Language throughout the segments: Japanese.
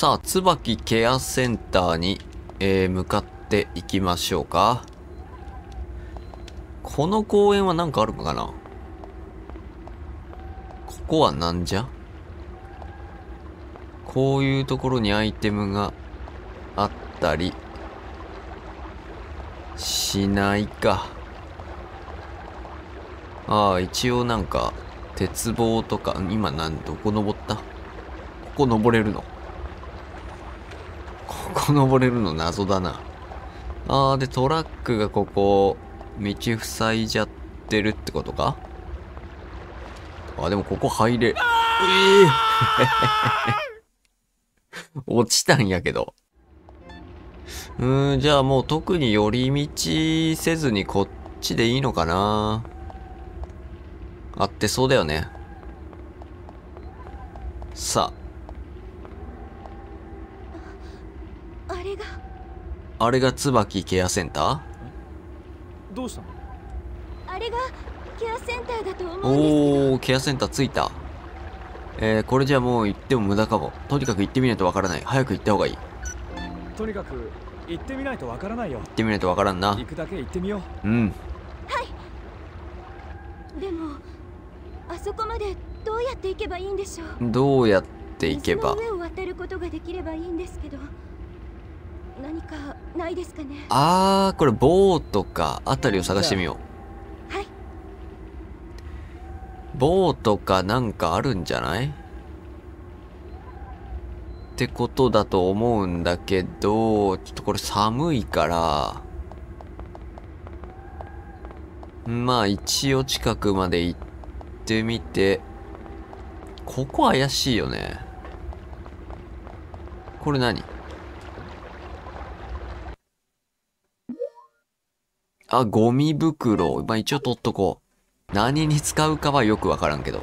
さあ、椿ケアセンターに、えー、向かっていきましょうか。この公園は何かあるのかな？ここはなんじゃ？こういうところにアイテムがあったりしないか。ああ、一応なんか、鉄棒とか、今なんどこ登った？ここ登れるの？ここ登れるの謎だな。ああ、で、トラックがここ、道塞いじゃってるってことか？あ、でもここ入れ、ええ 落ちたんやけど。うーん、じゃあもう特に寄り道せずにこっちでいいのかなあってそうだよね。さあれがあ、あれが椿ケアセンター？どうしたの？あれがケアセンターだと思うんですおー、ケアセンター着いた。えー、これじゃもう行っても無駄かも。とにかく行ってみないとわからない。早く行った方がいい。行とにかく行ってみないとわからないよってみないとわからんな行。くだけ行ってみよううん。けどでもあそこまでどうやって行けばいいんでしょう？どうやって行けば？水の上を渡ることができればいいんですけど何かないですかねあー、これボートか、あたりを探してみよう。はいボートかなんかあるんじゃない？ってことだと思うんだけど、ちょっとこれ寒いから、まあ一応近くまで行ってみて、ここ怪しいよね。これ何？あ、ゴミ袋。まあ一応取っとこう。何に使うかはよくわからんけど。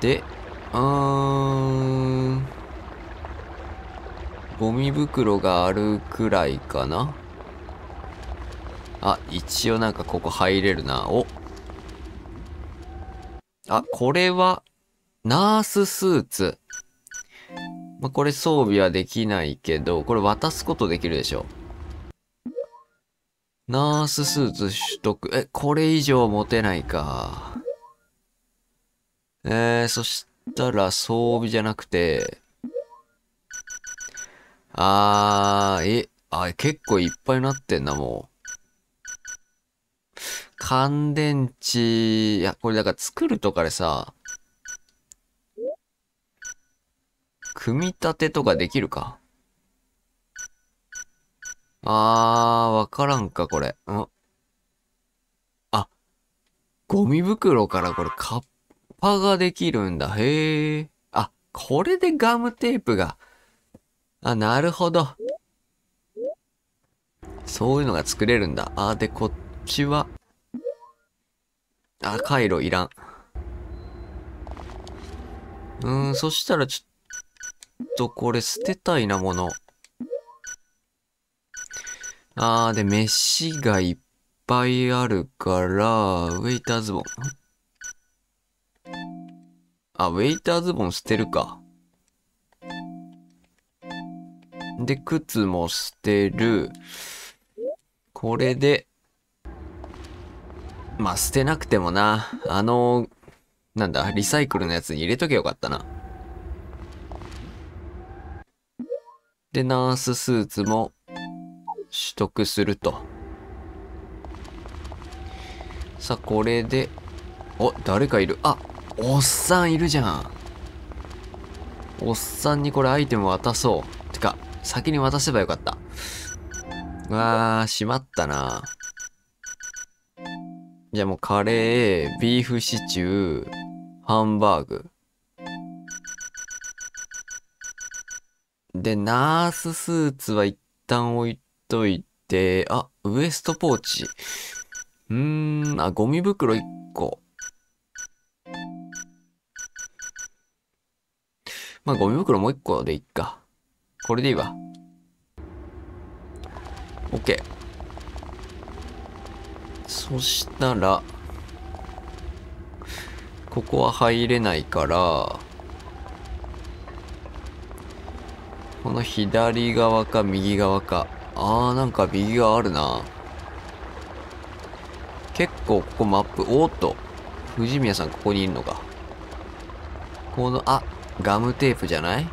で、うーん。ゴミ袋があるくらいかな。あ、一応なんかここ入れるな。お。あ、これは、ナーススーツ。まあ、これ装備はできないけど、これ渡すことできるでしょ。ナーススーツ取得。え、これ以上持てないか。えー、そしたら装備じゃなくて、あー、え、あ、結構いっぱいなってんな、もう。乾電池、いや、これだから作るとかでさ、組み立てとかできるかあー、わからんか、これ。んあ、ゴミ袋からこれ、カッパができるんだ。へー。あ、これでガムテープが。あ、なるほど。そういうのが作れるんだ。あ、で、こっちは。あ、回路いらん。うーん、そしたらちょっとこれ捨てたいなもの。あー、で、飯がいっぱいあるから、ウェイターズボン。あ、ウェイターズボン捨てるか。で、靴も捨てる。これで、まあ、捨てなくてもな、あの、なんだ、リサイクルのやつに入れとけよかったな。で、ナーススーツも取得すると。さあ、これで、お、誰かいる。あ、おっさんいるじゃん。おっさんにこれアイテム渡そう。てか、先に渡せばよかった。うわー、しまったな。じゃあもうカレー、ビーフシチュー、ハンバーグ。で、ナーススーツは一旦置いてといて、あ、ウエストポーチ。うーん、あ、ゴミ袋一個。まあ、ゴミ袋もう一個でいっか。これでいいわ。オッケー。そしたら、ここは入れないから、この左側か右側か。あー、なんか右側あるな。結構ここマップ、おーっと。藤宮さんここにいるのか。この、あ、ガムテープじゃない？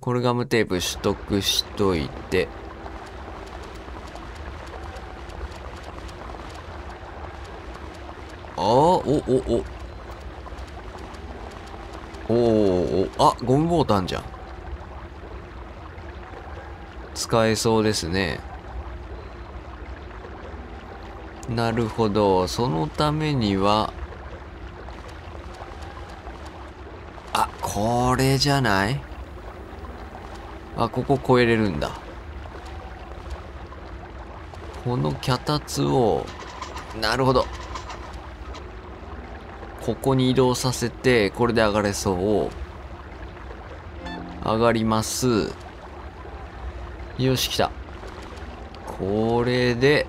これガムテープ取得しといて。あー、お、お、お。おーおあゴムボートあんじゃん使えそうですね。なるほど。そのためにはあこれじゃない？あここ越えれるんだ。この脚立をなるほど。ここに移動させて、これで上がれそう。上がります。よし、来た。これで、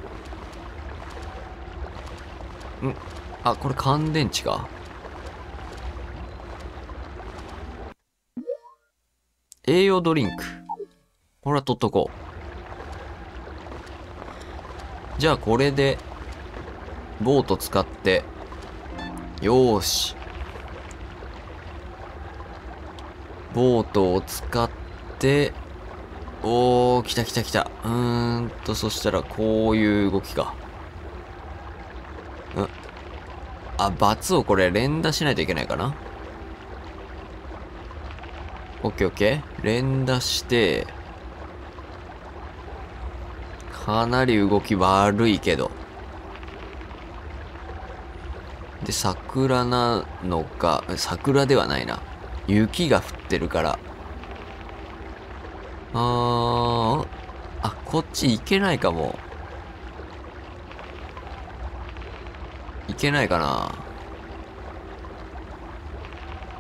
ん？あ、これ乾電池か？栄養ドリンク。ほら、取っとこう。じゃあ、これで、ボート使って、よーし。ボートを使って、おー、来た来た来た。うーんと、そしたらこういう動きか。んあ、罰をこれ連打しないといけないかな。オッケーオッケー。連打して、かなり動き悪いけど。で、桜なのか、桜ではないな。雪が降ってるから。あー、あ、こっち行けないかも。行けないかな。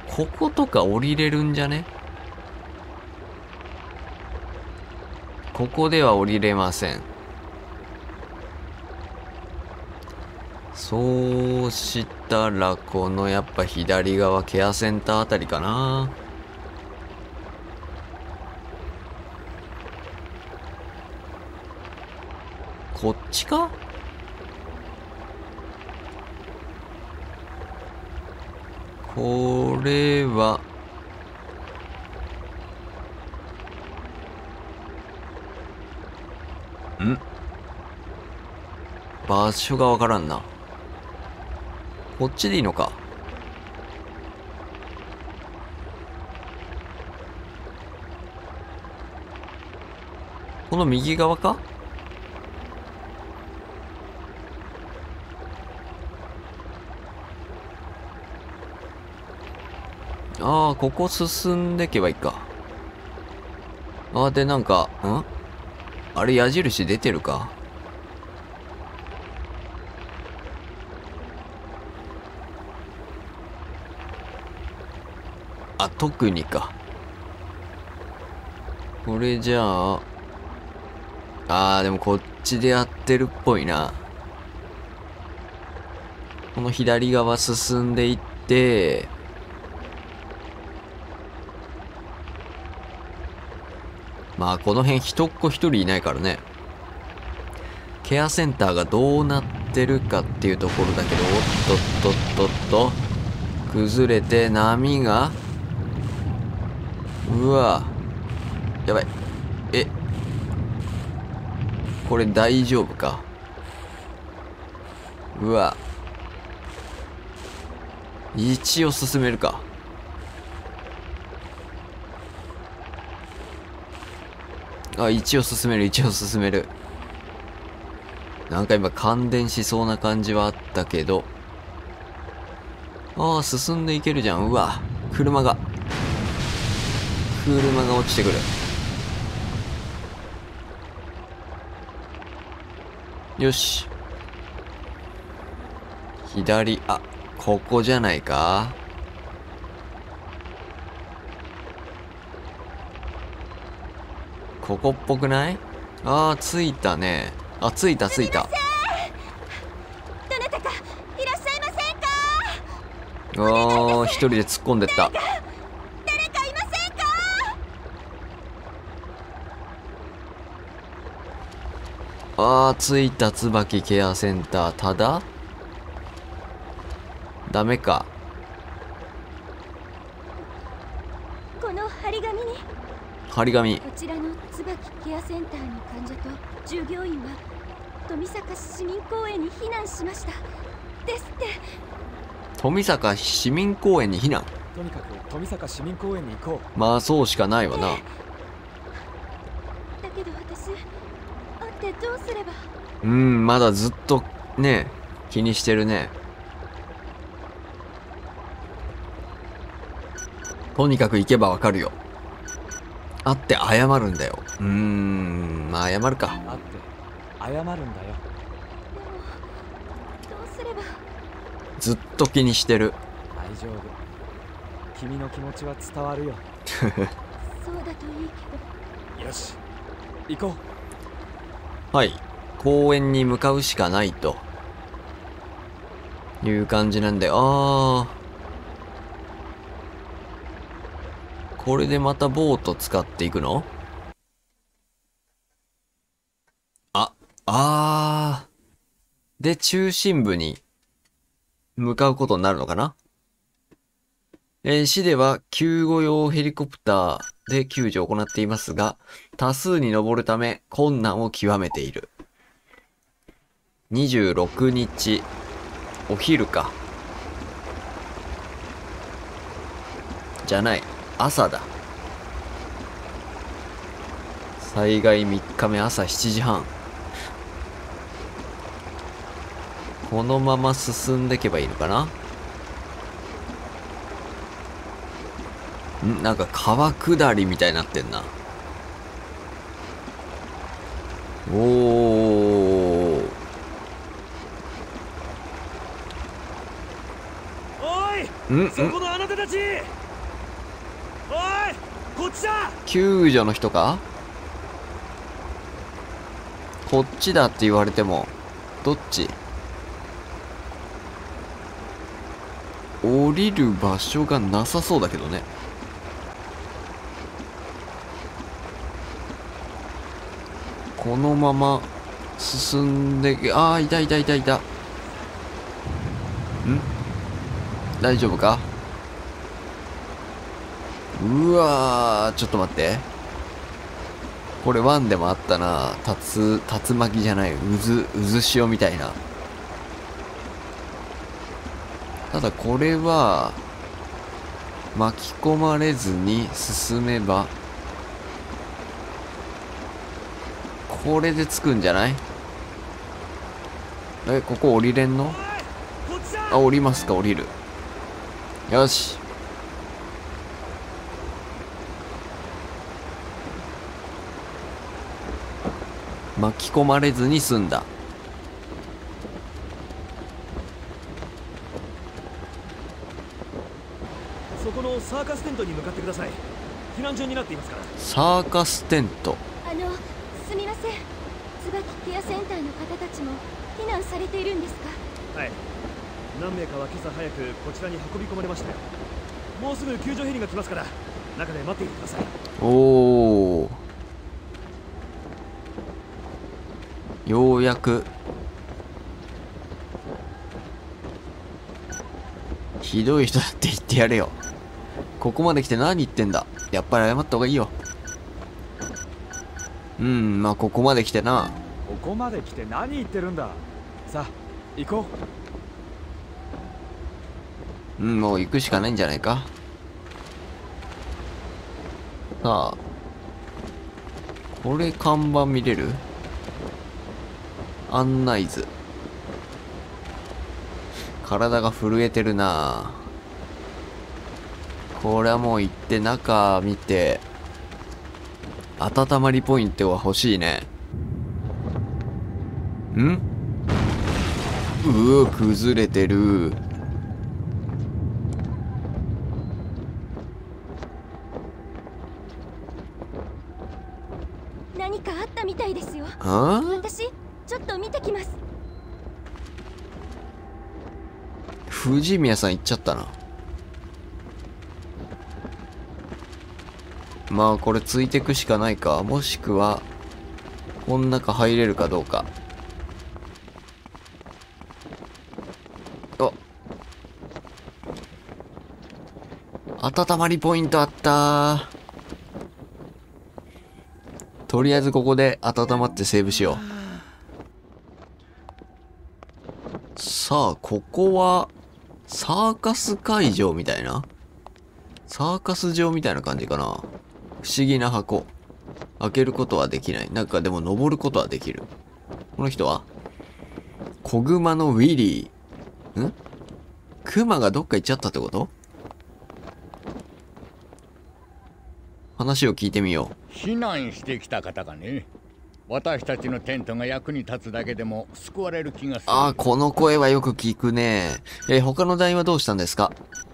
こことか降りれるんじゃね？ここでは降りれません。そうしたら、このやっぱ左側ケアセンターあたりかな。こっちか？これは、ん？場所がわからんな。こっちでいいのか？この右側か？ああ、ここ進んでけばいいか。ああ、で、なんか、ん？あれ矢印出てるか？あ、特にか。これじゃあ、あー、でもこっちでやってるっぽいな。この左側進んでいって、まあこの辺人っ子一人いないからね。ケアセンターがどうなってるかっていうところだけど、おっとっとっとっと、崩れて波が。うわ。やばい。え。これ大丈夫か。うわ。一応進めるか。あ一応進める一応進める。なんか今感電しそうな感じはあったけど。ああ進んでいけるじゃん。うわ車が。車が落ちてくる。よし。左あここじゃないか。ここっぽくない？ああ、着いたね。あ、着いた着いた。どなたかいらっしゃいませんか？ああ、一人で突っ込んでった。ああ、着いた椿ケアセンター。ただ？ダメか。この張り紙に。張り紙。こちらセンターの患者と従業員は富坂市民公園に避難しましたですって富坂市民公園に避難？とにかく富坂市民公園に行こまあ、そうしかないわな。だけど私会ってどうすれば？うん、まだずっとね、気にしてるね。とにかく行けばわかるよ。会って謝るんだよ。うーん、まあ謝るか。う会って謝るんだよでもどうすれば？ずっと気にしてる。大丈夫君の気持ちは伝わるよ そうだといいけよし行こはい。公園に向かうしかないと。いう感じなんで、あー。これでまたボート使っていくの？あ、あー。で、中心部に向かうことになるのかな？えー市では救護用ヘリコプターで救助を行っていますが、多数に上るため困難を極めている。26日、お昼か。じゃない、朝だ。災害3日目朝7時半。このまま進んでいけばいいのかな？ん？なんか川下りみたいになってんな。おー。うおいん？ん？そこのあなたたち救助の人か？こっちだって言われても、どっち？降りる場所がなさそうだけどね。このまま進んで、ああ、いたいたいたいた。ん？大丈夫か？うわー、ちょっと待って。これワンでもあったな。竜、竜巻じゃない、渦、渦潮みたいな。ただこれは、巻き込まれずに進めば、これで着くんじゃない？え、ここ降りれんの？あ、降りますか、降りる。よし。巻き込まれずに済んだ。そこのサーカステントに向かってください。避難中になっていますから。サーカステント。あのすみません。椿ケアセンターの方たちも避難されているんですか？はい。何名かは今朝早くこちらに運び込まれましたよ。もうすぐ救助ヘリが来ますから中で待っていてください。おー。ようやく。ひどい人だって言ってやれよ。ここまで来て何言ってんだ。やっぱり謝った方がいいよ。うん、まあここまで来てな。ここまで来て何言ってるんださあ行こうん、もう行くしかないんじゃないか。さあ。これ看板見れる？案内図。体が震えてるなこれはもう行って中見て、温まりポイントは欲しいね。ん？うお、崩れてる。何かあったみたいですよあ私ちょっと見てきます藤宮さん行っちゃったな。まあこれついてくしかないか。もしくは、こん中入れるかどうか。あ。温まりポイントあったとりあえずここで温まってセーブしよう。さあ、ここは、サーカス会場みたいな？サーカス場みたいな感じかな？不思議な箱。開けることはできない。なんかでも登ることはできる。この人は？小熊のウィリー。ん？クマがどっか行っちゃったってこと？話を聞いてみよう。避難してきた方がね私たちのテントが役に立つだけでも救われる気がするああ、この声はよく聞くね。えー他の団員はどうしたんですか？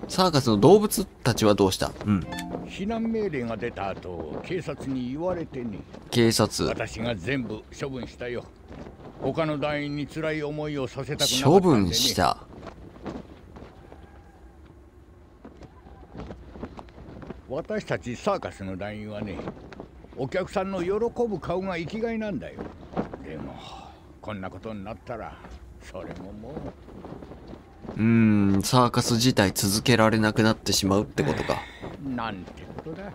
サーカスの動物たちはどうした？うん。避難命令が出た後警察に言われてね警察。私が全部処分したよ他の団員に辛い思いをさせたくなかったね、処分した？私たちサーカスの団員はねお客さんの喜ぶ顔が生きがいなんだよでもこんなことになったらそれももうーん、サーカス自体続けられなくなってしまうってことか。う なんてことだ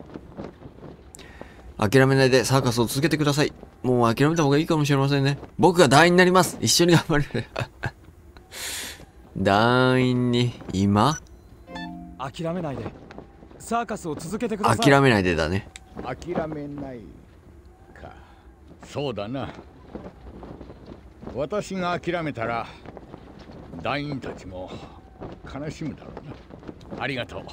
諦めないでサーカスを続けてください。もう諦めた方がいいかもしれませんね。僕が団員になります。一緒に頑張れる。団員に、今？諦めないでサーカスを続けてください諦めないでだね。諦めないか。そうだな。私が諦めたら団員たちも悲しむだろうな。ありがとう。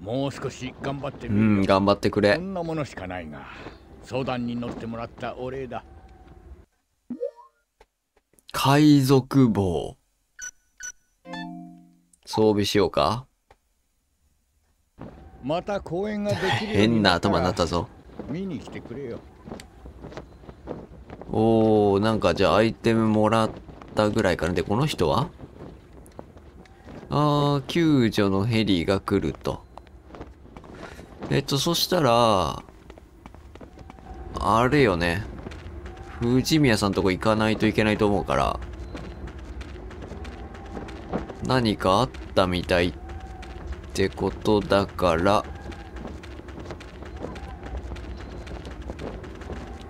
もう少し頑張ってうみるよん、頑張ってくこれ。んなものしかないが相談に乗ってもらったお礼だ。海賊帽。装備しようかまた公演ができる変な頭になったぞ。見に来てくれよおー、なんかじゃあアイテムもらったぐらいかな。で、この人は？あー、救助のヘリが来ると。えっと、そしたら、あれよね。藤宮さんとこ行かないといけないと思うから、何かあったみたいってことだから、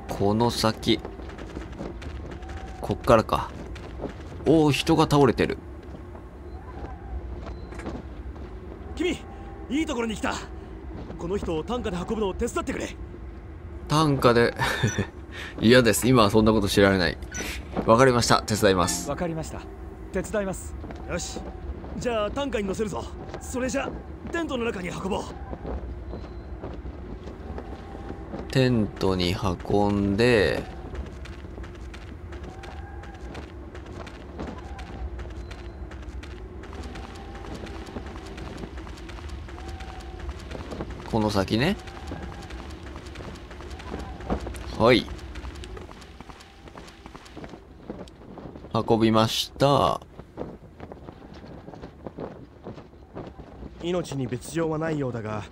この先。こっからか。おお、人が倒れてる。君いいところに来たこの人を担架で運ぶのを手伝ってくれ単価で？嫌です。今はそんなこと知られない。わかりました。手伝います。わかりました手伝いますよしじゃあ担架に乗せるぞそれじゃテントの中に運ぼうテントに運んで、この先ね。はい。運びました。命に別状はないようだが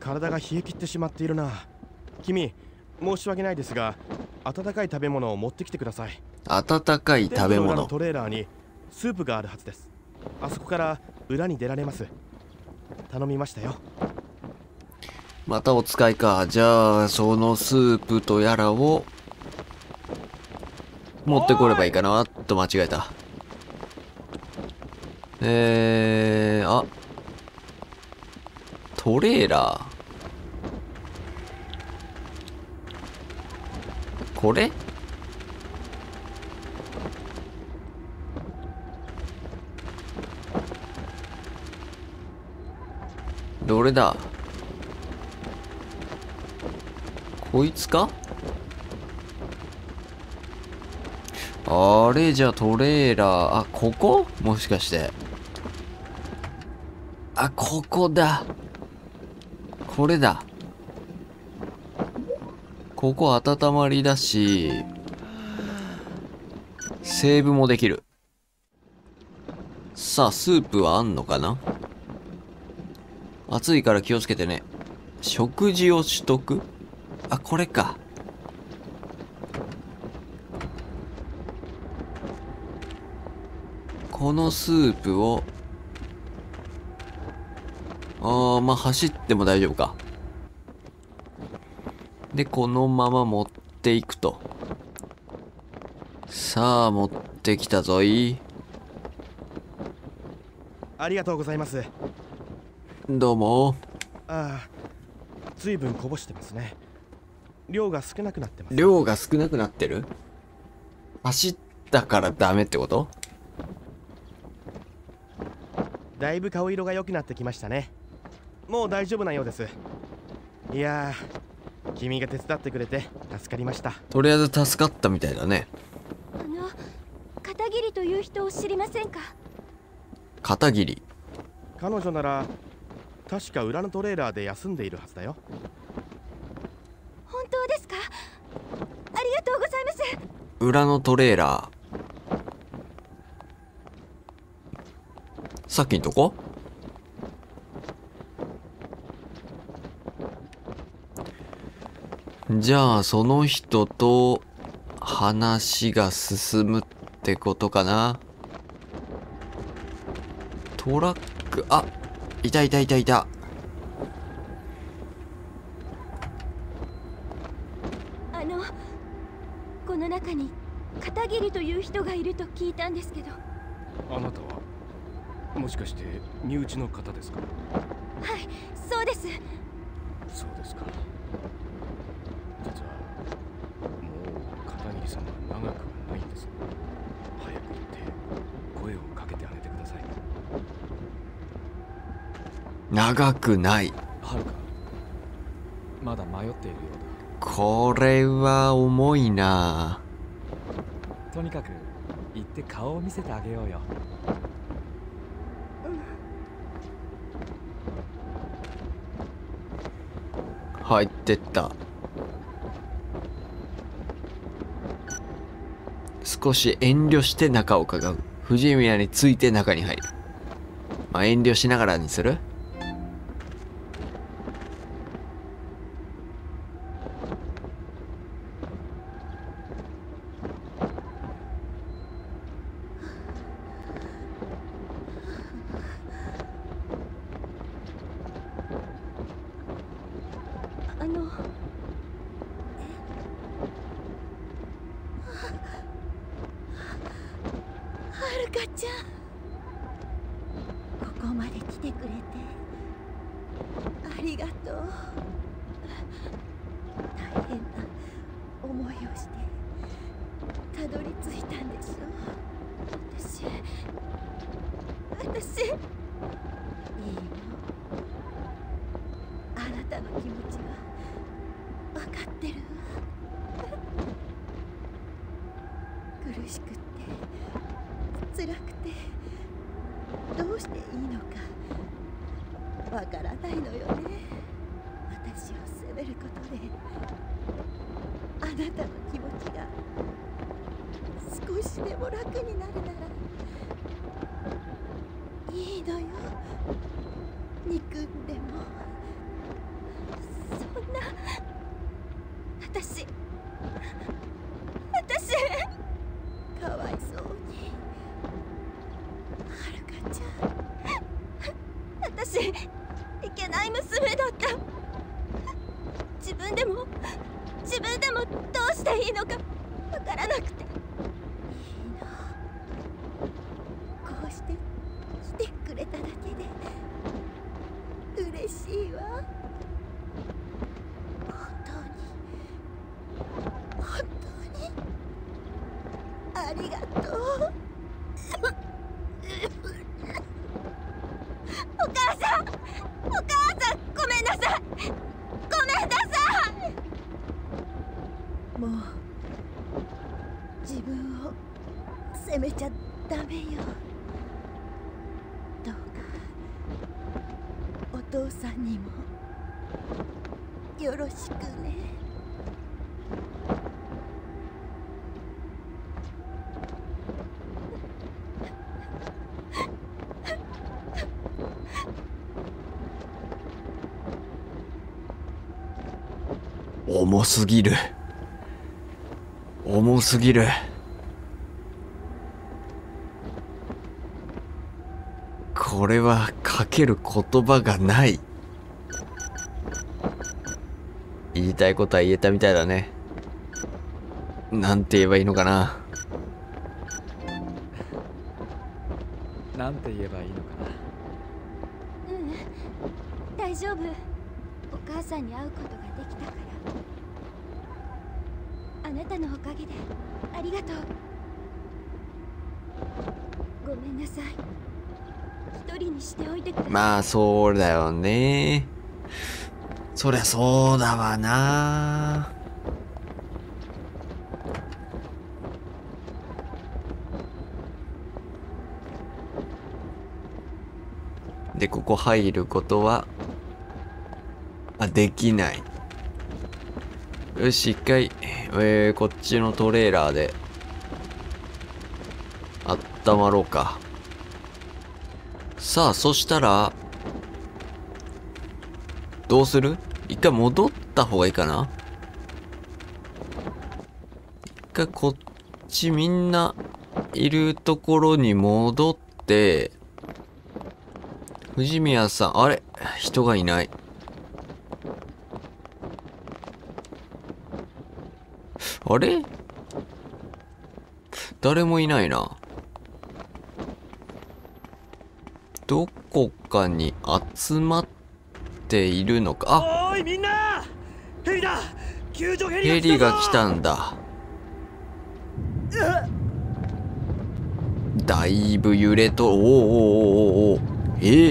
体が冷え切ってしまっているな君申し訳ないですが温かい食べ物を持ってきてください温かい食べ物。トレーラーにスープがあるはずですあそこから裏に出られます頼みましたよまたお使いか。じゃあ、そのスープとやらを、持ってこればいいかな。っと間違えた。えー、あ。トレーラー。これ？どれだ？こいつか？あれじゃあトレーラー、あ、ここ？もしかして。あ、ここだ。これだ。ここ温まりだし、セーブもできる。さあ、スープはあんのかな？暑いから気をつけてね。食事を取得あ、これか。このスープをまあ走っても大丈夫か。でこのまま持っていくと。さあ持ってきたぞい。ありがとうございます。どうも。ああ随分こぼしてますね。量が少なくなってます。量が少なくなってる？走ったからダメってこと？だいぶ顔色が良くなってきましたねもう大丈夫なようです。いやー君が手伝ってくれて助かりました。とりあえず助かったみたいだね。あの片桐という人を知りませんか？片桐。彼女なら確か裏のトレーラーで休んでいるはずだよ。本当ですか？ありがとうございます。裏のトレーラー。さっきんとこ？じゃあその人と話が進むってことかな。トラックあいたいたいたいた。あのこの中に片桐という人がいると聞いたんですけど。あなたはもしかして身内の方ですか？はいそうです。そうですか実はもう片桐さんは長くはないんです早く行って声をかけてあげてください長くない。はるか。まだ迷っているようこれは重いな。だとにかく行って顔を見せてあげようよ。入ってった。少し遠慮して中を伺う。藤宮について中に入る。まあ遠慮しながらにするあのはるかちゃんここまで来てくれてありがとう大変な思いをしてたどり着いたんでしょ私私いいのあなたの気持ちは分かってるわ苦しくって辛くてどうしていいのかわからないのよね私を責めることであなたの気持ちが少しでも楽になるならいいのよ憎んでもそんな私私かわいそうにはるかちゃん私いけない娘だった自分でも自分でもどうしていいのかわからなくていいのこうして来てくれただけで嬉しいわ本当に本当にありがとうお母さんお母さんごめんなさいごめんなさいもう自分を責めちゃダメよどうかお父さんにもよろしくね。重すぎる。重すぎる。これはかける言葉がない。言いたいことは言えたみたいだね。なんて言えばいいのかな。なんて言えばいいのかなううん大丈夫お母さんに会うことができたからあなたのおかげでありがとうごめんなさい一人にしておいてくださいまあ、そうだよね。そりゃそうだわな。で、ここ入ることは、あ、できない。よし、一回、えー、こっちのトレーラーで、あったまろうか。さあ、そしたら、どうする？一回戻った方がいいかな一回こっちみんないるところに戻って、藤宮さん、あれ？人がいない。あれ？誰もいないな。どこかに集まっているのか。あみんなヘリだ救助ヘヘリが来たんだ。だいぶ揺れと、おーおーおーおーおー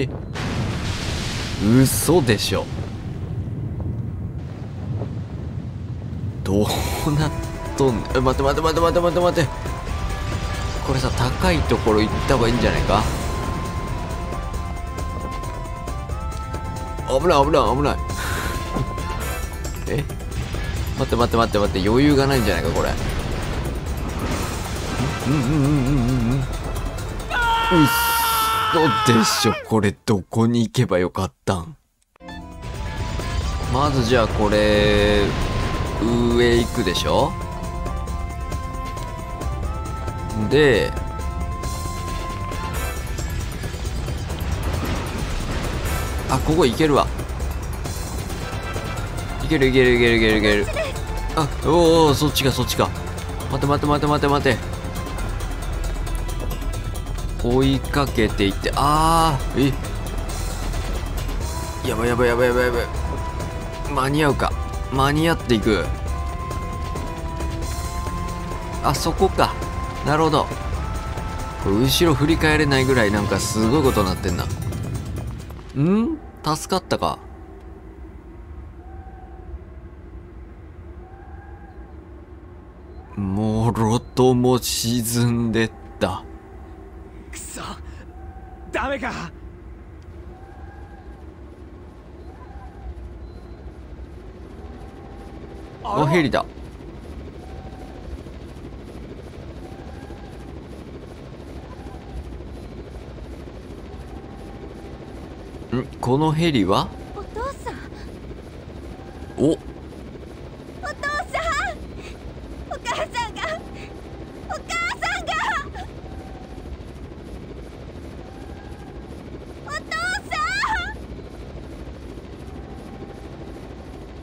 え？ー、嘘でしょ。どうなっとんえ、待って待って待って待って待って待って。これさ、高いところ行った方がいいんじゃないか？危ない危ない危ない。え？待って待って待って待って余裕がないんじゃないかこれ。うんうんうんうんうんうん。うっそでしょこれどこに行けばよかったん？まずじゃあこれ上行くでしょ？であここ行けるわ。けるいけるいけるいけるいける。あおーおーそっちかそっちか。待て待て待て待て待て。追いかけていってあーえ。やばいやばいやばいやばいやばい。間に合うか。間に合っていく。あそこか。なるほど。これ後ろ振り返れないぐらいなんかすごいことになってんな。ん？助かったかもろとも沈んでった。くそ。ダメか。おヘリだ。ん？このヘリは？お父さん。おお父さんお母さんがお母さんがお父さ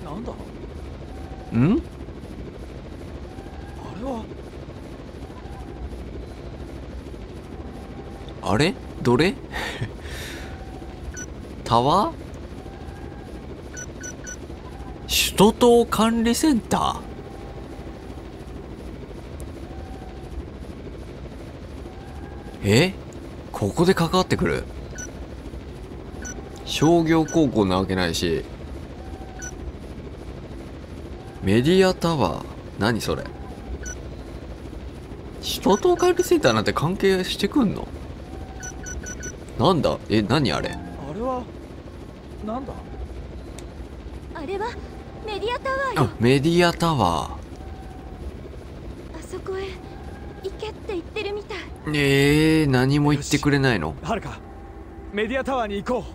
んなんだんあれ？どれ？タワー？首都島管理センター？え？ここで関わってくる？商業高校なわけないし。メディアタワー？何それ？首都島管理センターなんて関係してくんの？なんだ？え何あれ？あれはなんだ？あれはメディアタワーよ。あメディアタワあそこへ行けって言ってるみたい。ーえー、何も言ってくれないの？はるかメディアタワーに行こ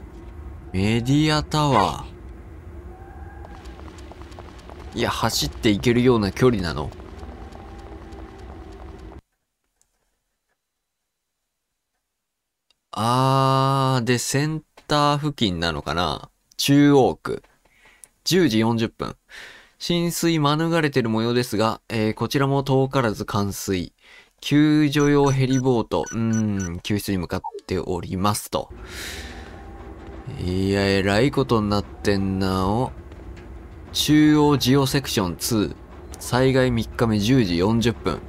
メディアタワー。い。や走っていけるような距離なのあー、で、センター付近なのかな？中央区。10時40分。浸水免れてる模様ですが、えーこちらも遠からず冠水。救助用ヘリボート、うーん、救出に向かっておりますと。いや、えらいことになってんなお。中央ジオセクション2。災害3日目10時40分。